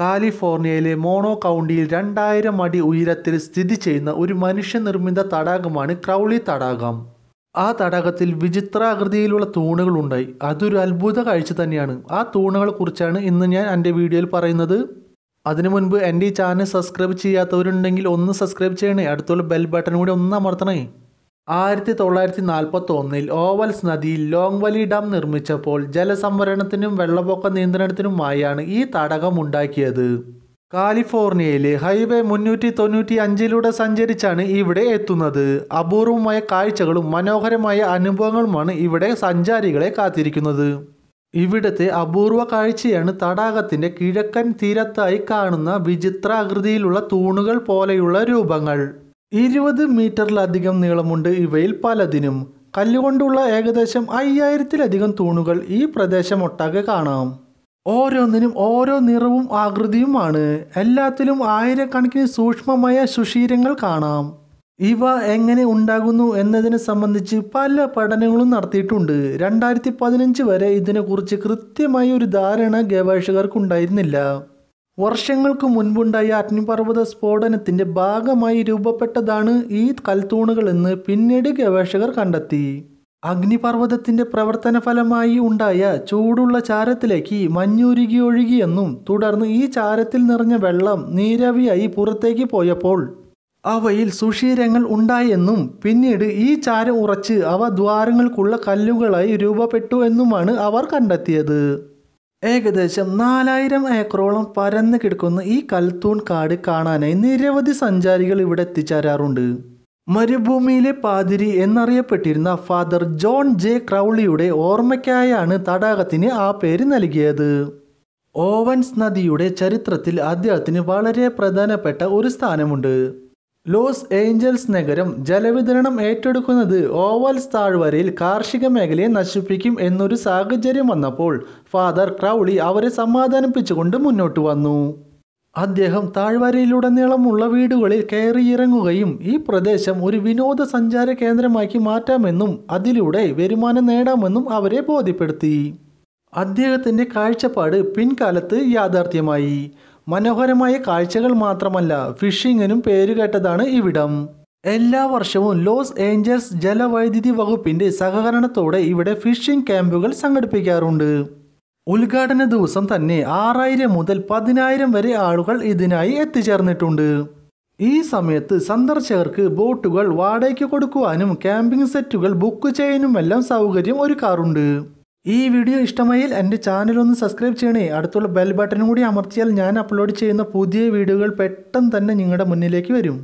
കാലിഫോർണിയയിലെ മോണോ കൗണ്ടിയിൽ രണ്ടായിരം അടി ഉയരത്തിൽ സ്ഥിതി ചെയ്യുന്ന ഒരു മനുഷ്യനിർമ്മിത തടാകമാണ് ക്രൗളി തടാകം. ആ തടാകത്തിൽ വിചിത്രാകൃതിയിലുള്ള തൂണുകളുണ്ടായി അതൊരു അത്ഭുത കാഴ്ച തന്നെയാണ്. ആ തൂണുകളെ കുറിച്ചാണ് ഇന്ന് ഞാൻ എന്റെ വീഡിയോയിൽ പറയുന്നത്. അതിനു മുൻപ് എന്റെ ഈ ചാനൽ സബ്സ്ക്രൈബ് ചെയ്യാത്തവരുണ്ടെങ്കിൽ ഒന്ന് സബ്സ്ക്രൈബ് ചെയ്യണേ. അടുത്തുള്ള ബെൽ ബട്ടൺ കൂടി ഒന്ന് അമർത്തണേ. ആയിരത്തി തൊള്ളായിരത്തി നാൽപ്പത്തി ഒന്നിൽ ഓവൽസ് നദിയിൽ ലോങ് വലി ഡാം നിർമ്മിച്ചപ്പോൾ ജലസംഭരണത്തിനും വെള്ളപ്പൊക്ക നിയന്ത്രണത്തിനുമായാണ് ഈ തടകം ഉണ്ടാക്കിയത് കാലിഫോർണിയയിലെ ഹൈവേ മുന്നൂറ്റി തൊണ്ണൂറ്റി അഞ്ചിലൂടെ സഞ്ചരിച്ചാണ് ഇവിടെ എത്തുന്നത്. അപൂർവമായ കാഴ്ചകളും മനോഹരമായ അനുഭവങ്ങളുമാണ് ഇവിടെ സഞ്ചാരികളെ കാത്തിരിക്കുന്നത്. ഇവിടത്തെ അപൂർവ കാഴ്ചയാണ് തടാകത്തിന്റെ കിഴക്കൻ തീരത്തായി കാണുന്ന വിചിത്രാകൃതിയിലുള്ള തൂണുകൾ പോലെയുള്ള രൂപങ്ങൾ. ഇരുപത് മീറ്ററിലധികം നീളമുണ്ട് ഇവയിൽ പലതിനും. കല്ലുകൊണ്ടുള്ള ഏകദേശം അയ്യായിരത്തിലധികം തൂണുകൾ ഈ പ്രദേശം ഒട്ടാകെ കാണാം. ഓരോന്നിനും ഓരോ നിറവും ആകൃതിയുമാണ്. എല്ലാത്തിലും ആയിരക്കണക്കിന് സൂക്ഷ്മമായ സുഷീരങ്ങൾ കാണാം. ഇവ എങ്ങനെ ഉണ്ടാകുന്നു എന്നതിനെ സംബന്ധിച്ച് പല പഠനങ്ങളും നടത്തിയിട്ടുണ്ട്. രണ്ടായിരത്തി പതിനഞ്ച് വരെ ഇതിനെക്കുറിച്ച് കൃത്യമായ ഒരു ധാരണ ഗവേഷകർക്കുണ്ടായിരുന്നില്ല. വർഷങ്ങൾക്ക് മുൻപുണ്ടായ അഗ്നിപർവത സ്ഫോടനത്തിന്റെ ഭാഗമായി രൂപപ്പെട്ടതാണ് ഈ കൽത്തൂണുകൾ എന്ന് പിന്നീട് ഗവേഷകർ കണ്ടെത്തി. അഗ്നിപർവതത്തിന്റെ പ്രവർത്തന ഫലമായി ഉണ്ടായ ചൂടുള്ള ചാരത്തിലേക്ക് മഞ്ഞുരുകി ഒഴുകിയെന്നും തുടർന്ന് ഈ ചാരത്തിൽ നിറഞ്ഞ വെള്ളം നീരവിയായി പുറത്തേക്ക് പോയപ്പോൾ അവയിൽ സുഷീരങ്ങൾ ഉണ്ടായെന്നും പിന്നീട് ഈ ചാരം ഉറച്ച് അവ ദ്വാരങ്ങൾക്കുള്ള കല്ലുകളായി രൂപപ്പെട്ടു എന്നുമാണ് അവർ കണ്ടെത്തിയത്. ഏകദേശം നാലായിരം ഏക്കറോളം പരന്ന് കിടക്കുന്ന ഈ കൽത്തൂൺ കാട് കാണാനായി നിരവധി സഞ്ചാരികൾ ഇവിടെ എത്തിച്ചേരാറുണ്ട്. മരുഭൂമിയിലെ പാതിരി എന്നറിയപ്പെട്ടിരുന്ന ഫാദർ ജോൺ ജെ ക്രൗളിയുടെ ഓർമ്മയ്ക്കായാണ് തടാകത്തിന് ആ പേര് നൽകിയത്. ഓവൻസ് നദിയുടെ ചരിത്രത്തിൽ അദ്ദേഹത്തിന് വളരെ പ്രധാനപ്പെട്ട ഒരു സ്ഥാനമുണ്ട്. ലോസ് ഏഞ്ചൽസ് നഗരം ജലവിതരണം ഏറ്റെടുക്കുന്നത് ഓവൽസ് താഴ്വരയിൽ കാർഷിക മേഖലയെ നശിപ്പിക്കും എന്നൊരു സാഹചര്യം വന്നപ്പോൾ ഫാദർ ക്രൗളി അവരെ സമാധാനിപ്പിച്ചുകൊണ്ട് മുന്നോട്ട് വന്നു. അദ്ദേഹം താഴ്വരയിലുടനീളമുള്ള വീടുകളിൽ കയറിയിറങ്ങുകയും ഈ പ്രദേശം ഒരു വിനോദസഞ്ചാര കേന്ദ്രമാക്കി മാറ്റാമെന്നും അതിലൂടെ വരുമാനം നേടാമെന്നും അവരെ ബോധ്യപ്പെടുത്തി. അദ്ദേഹത്തിന്റെ കാഴ്ചപ്പാട് പിൻകാലത്ത് യാഥാർത്ഥ്യമായി. മനോഹരമായ കാഴ്ചകൾ മാത്രമല്ല ഫിഷിങ്ങിനും പേരുകേട്ടതാണ് ഇവിടം. എല്ലാ വർഷവും ലോസ് ഏഞ്ചൽസ് ജലവൈദ്യുതി വകുപ്പിന്റെ സഹകരണത്തോടെ ഇവിടെ ഫിഷിംഗ് ക്യാമ്പുകൾ സംഘടിപ്പിക്കാറുണ്ട്. ഉദ്ഘാടന ദിവസം തന്നെ ആറായിരം മുതൽ പതിനായിരം വരെ ആളുകൾ ഇതിനായി എത്തിച്ചേർന്നിട്ടുണ്ട്. ഈ സമയത്ത് സന്ദർശകർക്ക് ബോട്ടുകൾ വാടകയ്ക്ക് കൊടുക്കുവാനും ക്യാമ്പിംഗ് സെറ്റുകൾ ബുക്ക് ചെയ്യാനുമെല്ലാം സൗകര്യം ഒരുക്കാറുണ്ട്. ഈ വീഡിയോ ഇഷ്ടമായാൽ എന്റെ ചാനൽ ഒന്ന് സബ്സ്ക്രൈബ് ചെയ്യണേ. അടുത്തുള്ള ബെൽ ബട്ടൺ കൂടി അമർത്തിയാൽ ഞാൻ അപ്ലോഡ് ചെയ്യുന്ന പുതിയ വീഡിയോകൾ പെട്ടെന്ന് തന്നെ നിങ്ങളുടെ മുന്നിലേക്ക് വരും.